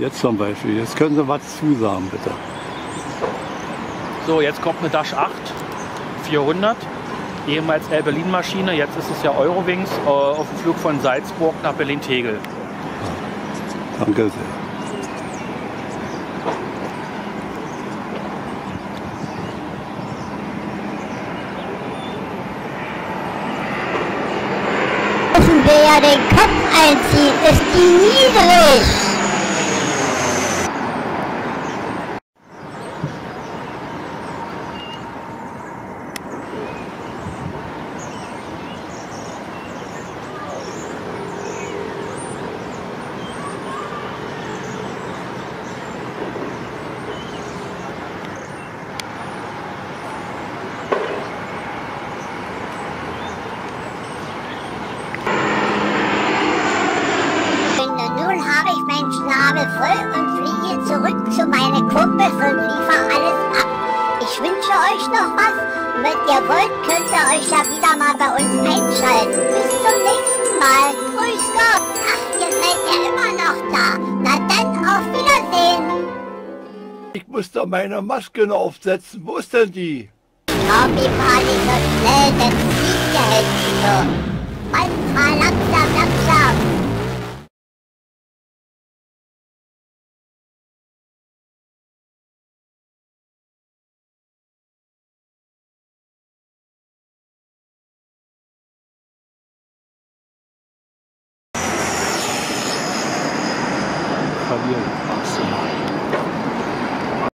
Jetzt zum Beispiel. Jetzt können Sie was zusagen, bitte. So, jetzt kommt eine Dash 8 400, ehemals Air Berlin Maschine, jetzt ist es ja Eurowings äh, auf dem Flug von Salzburg nach Berlin-Tegel. Danke sehr. müssen wir ja den Kopf einziehen. Ist die niedrig? Kanne voll und fliege zurück zu meinen Kumpels und liefer alles ab. Ich wünsche euch noch was. Wenn ihr wollt, könnt ihr euch ja wieder mal bei uns einschalten. Bis zum nächsten Mal. Grüß Gott. Ach, ihr seid ja immer noch da. Na dann, auf Wiedersehen. Ich muss da meine Maske noch aufsetzen. Wo ist denn die? Hobbyparty so schnell, denn fliegt der Held so. career of Somalia.